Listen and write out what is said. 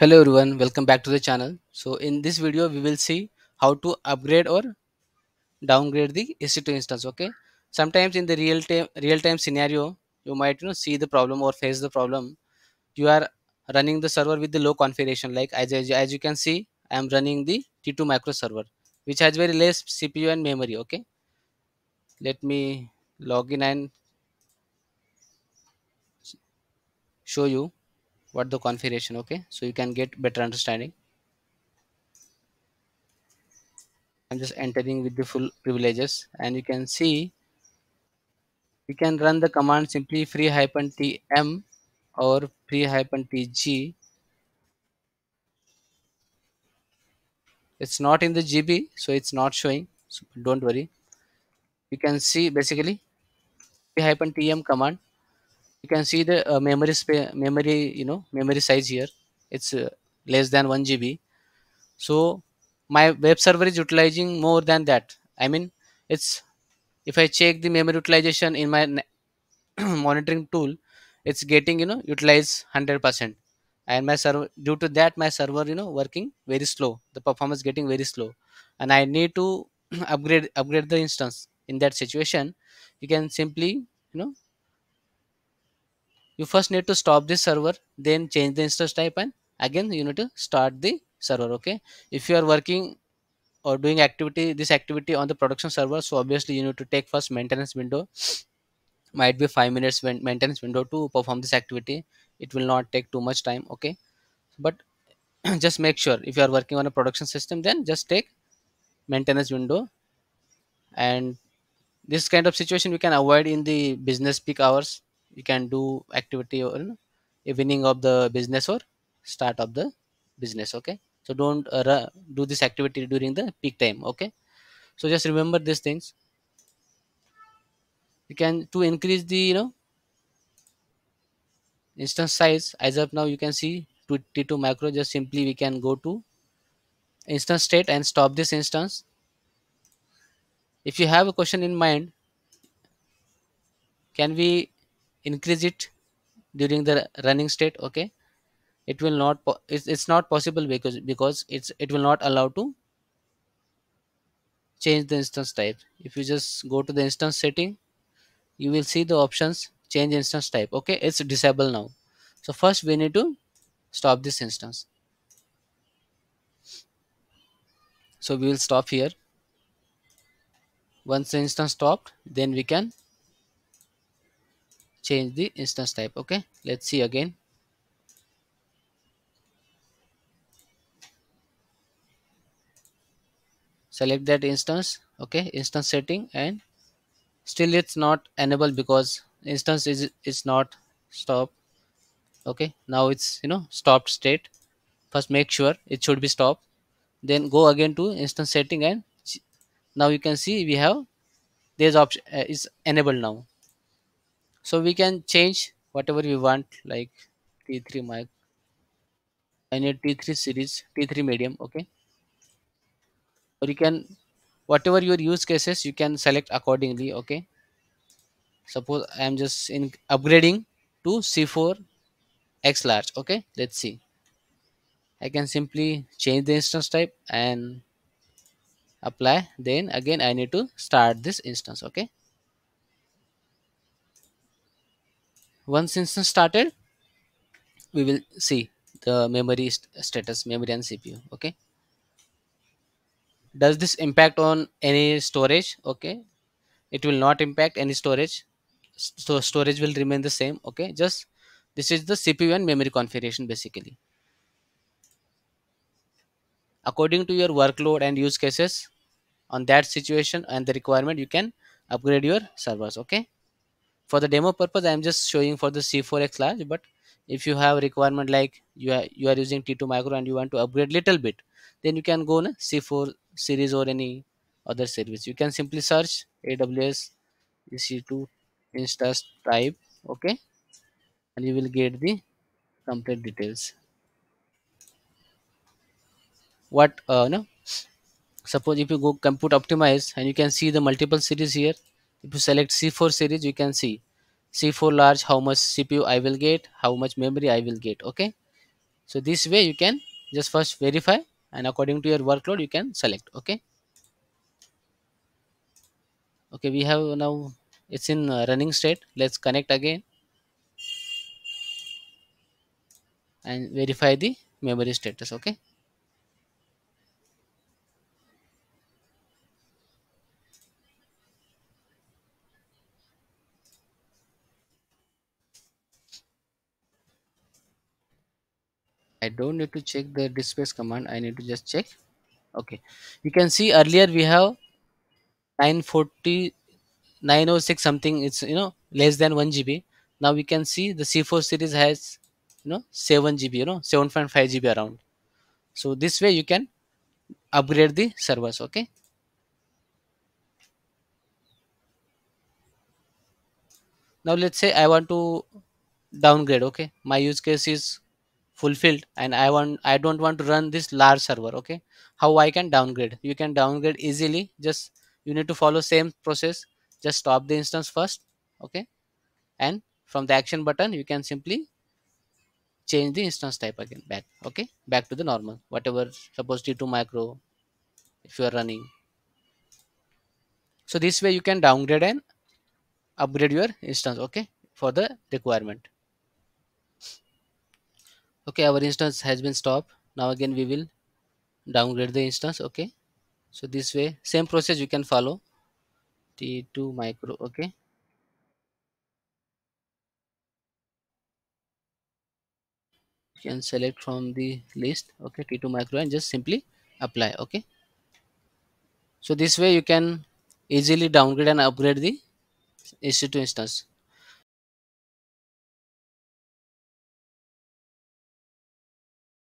Hello everyone, welcome back to the channel. So in this video we will see how to upgrade or downgrade the EC2 instance. Okay. Sometimes in the real time real time scenario you might you know see the problem or face the problem. You are running the server with the low configuration like as, as, as you can see I am running the T2 micro server which has very less CPU and memory. Okay. Let me log in and show you what the configuration okay? So you can get better understanding. I'm just entering with the full privileges and you can see you can run the command simply free hyphen tm or free hyphen tg it's not in the gb so it's not showing so don't worry. You can see basically free hyphen tm command you can see the uh, memory space memory you know memory size here. It's uh, less than 1 gb so my web server is utilizing more than that. I mean it's if i check the memory utilization in my monitoring tool it's getting you know utilized 100% and my server due to that my server you know working very slow. The performance getting very slow. And i need to upgrade upgrade the instance. In that situation you can simply you know you first need to stop this server then change the instance type and again you need to start the server okay? If you are working or doing activity this activity on the production server so obviously you need to take first maintenance window. Might be five minutes maintenance window to perform this activity. It will not take too much time okay? But just make sure if you are working on a production system then just take maintenance window. And this kind of situation we can avoid in the business peak hours you can do activity or know, evening of the business or start of the business okay? So don't uh, do this activity during the peak time okay? So just remember these things. You can to increase the you know instance size as of now you can see to t2 micro. Just simply we can go to instance state and stop this instance. If you have a question in mind can we increase it during the running state okay? It will not it's, it's not possible because because it's it will not allow to change the instance type. If you just go to the instance setting you will see the options change instance type okay? It's disabled now. So first we need to stop this instance. So we will stop here. Once the instance stopped then we can change the instance type okay? Let's see again. Select that instance okay? Instance setting and still it's not enabled because instance is is not stop okay? Now it's you know stopped state. First make sure it should be stopped. Then go again to instance setting and now you can see we have this option uh, is enabled now so we can change whatever we want like t3 mic i need t3 series t3 medium okay? Or you can whatever your use cases you can select accordingly okay? Suppose i am just in upgrading to c4 x large okay? Let's see. I can simply change the instance type and apply. Then again i need to start this instance okay once instance started we will see the memory st- status memory and cpu okay? Does this impact on any storage? Okay. It will not impact any storage. So storage will remain the same okay? Just this is the cpu and memory configuration basically. According to your workload and use cases on that situation and the requirement you can upgrade your servers okay for the demo purpose i am just showing for the c4x large but if you have requirement like you are, you are using t2 micro and you want to upgrade little bit then you can go on a c4 series or any other service. You can simply search aws ec2 instance type okay? And you will get the complete details. What uh, no suppose if you go compute optimize and you can see the multiple series here if you select c4 series you can see. C4 large how much cpu i will get how much memory i will get okay? So this way you can just first verify and according to your workload you can select okay? Okay we have now it's in uh, running state. Let's connect again and verify the memory status okay i don't need to check the disk space command. I need to just check. Okay. You can see earlier we have 940 906 something. It's you know less than 1 gb now we can see the c4 series has you know 7 gb you know 7.5 gb around. So this way you can upgrade the servers okay? Now let's say i want to downgrade okay? My use case is fulfilled and i want i don't want to run this large server okay? How i can downgrade? You can downgrade easily. Just you need to follow same process. Just stop the instance first okay? And from the action button you can simply change the instance type again back okay? Back to the normal whatever suppose t2 micro if you are running. So this way you can downgrade and upgrade your instance okay? For the requirement okay our instance has been stopped. Now again we will downgrade the instance okay? So this way same process you can follow. T2 micro okay? You can select from the list okay t2 micro and just simply apply okay? So this way you can easily downgrade and upgrade the EC2 instance